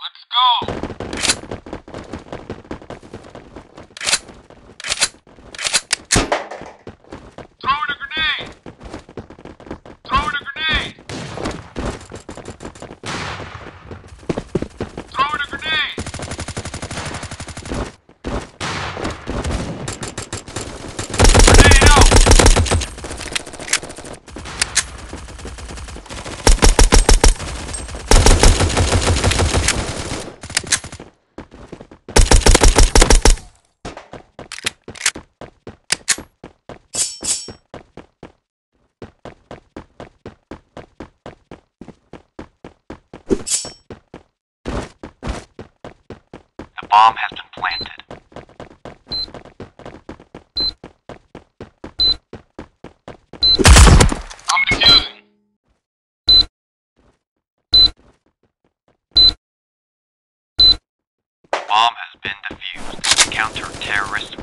Let's go! Bomb has been planted. I'm defusing. Bomb has been defused. Counter-terrorists win.